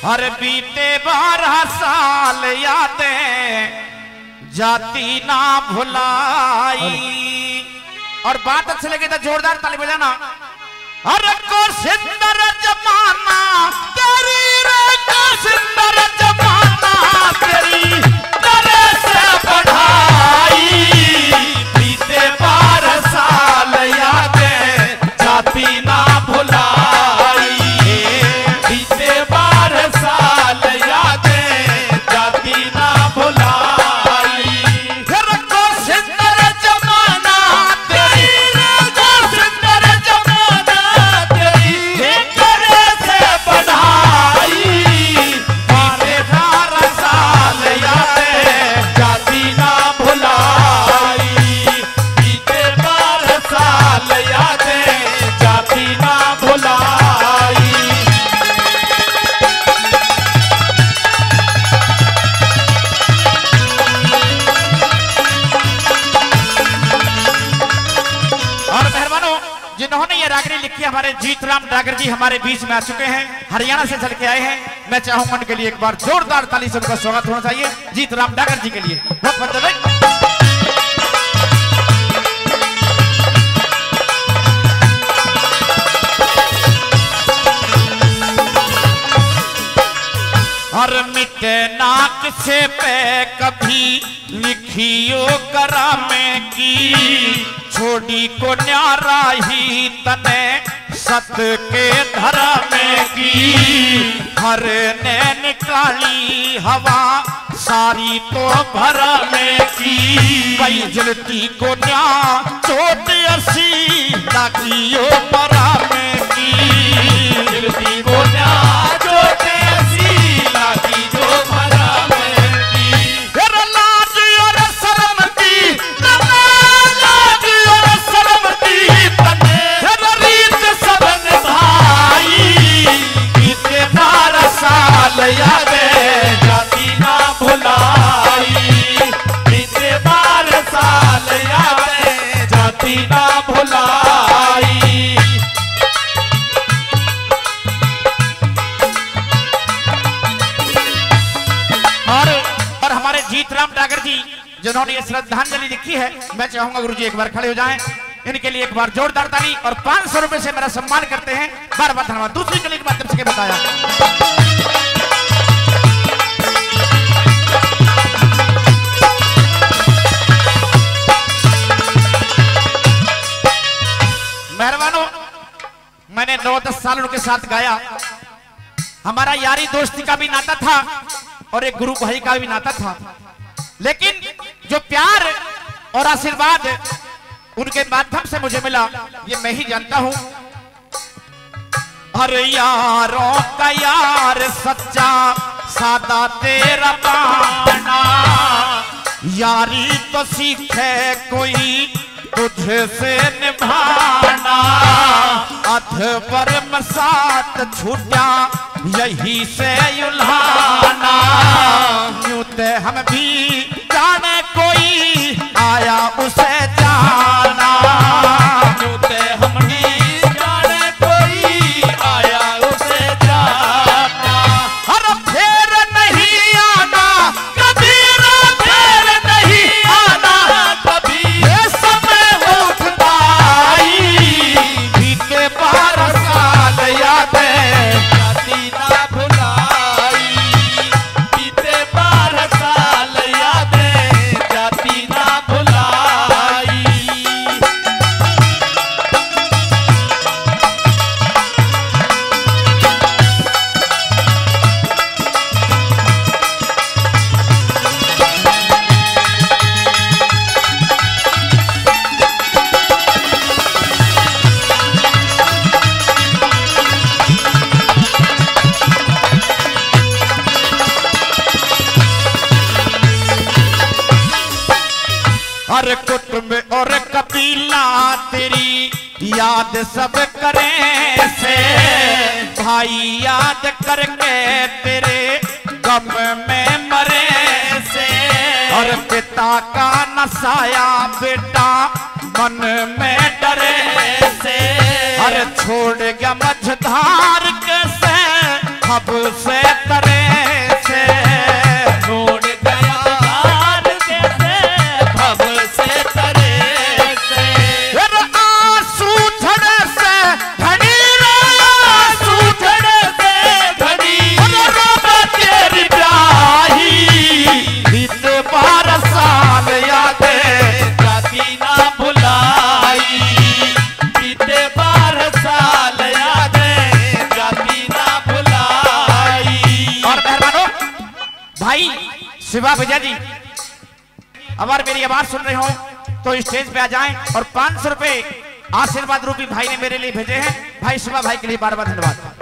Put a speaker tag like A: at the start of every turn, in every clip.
A: हर बीते बारह साल यादें जाती ना भुलाई। और बात अच्छी लगी तो जोरदार ताली बजाना। हर को सिंदर जमाना तेरी बीते है, हमारे जीत राम डागर जी हमारे बीच में आ चुके हैं हरियाणा से चल के आए हैं। मैं चाहूँगा उनके लिए एक बार जोरदार ताली से उनका स्वागत होना चाहिए जीत राम डागर जी के लिए। बहुत बहुत। और मिटे नाक से पे कभी लिखियो करामे की। छोड़ी को न्यारा ही तने सत के धरा में की। हर ने निकाली हवा, सारी तो भरा में की। कई जलती को न्या चोट असी लागियो परा में की। जलती जिन्होंने ये श्रद्धांजलि लिखी है, मैं चाहूँगा गुरु जी एक बार खड़े हो जाएँ। इनके लिए एक बार जोरदार ताली और पाँच सौ रुपए से मेरा सम्मान करते हैं। बार बार धन्यवाद। दूसरी कली के माध्यम से बताया। मेहरबानों, मैंने नौ दस साल उनके साथ गाया। हमारा यारी दोस्ती का भी नाता था और एक गुरु भाई का भी नाता था। लेकिन जो प्यार और आशीर्वाद उनके माध्यम से मुझे मिला, ये मैं ही जानता हूँ। अरे यारों का यार सच्चा, सादा तेरा पाना। यारी तो सीखे कोई तुझसे निभाना। अध पर मसात छूटा, यही से उल्हाना यूँ ते हम भी कोई आया उसे और कबीला तेरी याद सब करें से। भाई याद करके तेरे गम में मरे से। और पिता का नसाया बेटा मन में डरे से। हर छोड़ गया मझधार शिवा भैया जी अगर मेरी आवाज़ सुन रहे हो तो स्टेज पे आ जाएँ और पाँच सौ रुपए आशीर्वाद रूपी भाई ने मेरे लिए भेजे हैं। भाई, शिवा भाई के लिए बार बार धन्यवाद।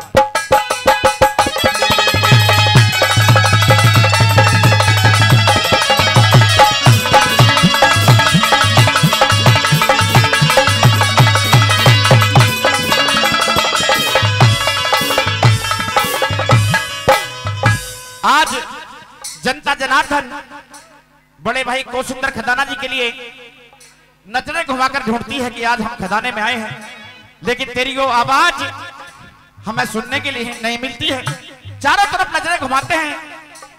A: जनता जनार्दन, बड़े भाई कोसुंदर खदाना जी के लिए नज़रें घुमाकर ढूंढती है कि आज हम खदाने में आए हैं। लेकिन तेरी वो आवाज़ हमें सुनने के लिए नहीं मिलती है। चारों तरफ़ नज़रें घुमाते हैं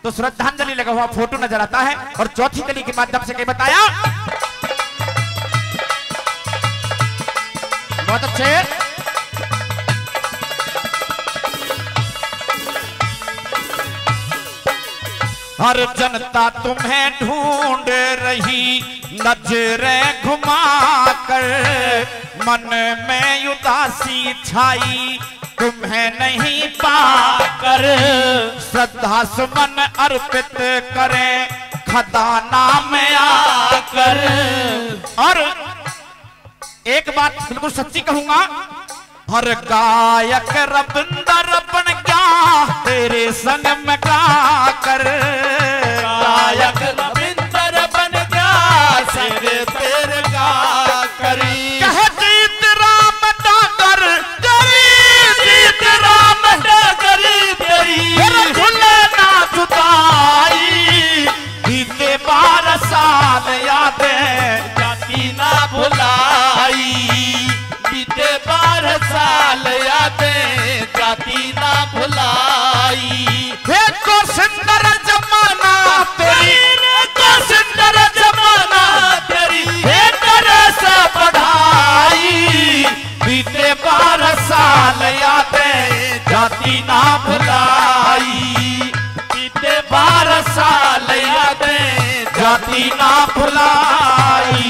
A: तो श्रद्धांजलि लगा हुआ फ़ोटो नज़र आता है और चौथी कली के माध्यम से क्या बताया। बहुत अच्छे। हर जनता तुम्हें ढूंढ रही, नज़रें घुमा कर। मन में उदासी छाई, तुम्हें नहीं पाकर श्रद्धा सुमन अर्पित करें खदाना में आकर। और एक बात बिल्कुल सच्ची कहूँगा हर गायक रविंदर अपन गया तेरे संग में गा कर बारह साल जाती ना भुलाई।
B: बीते बारह साल यादें
A: जाती ना भुलाई।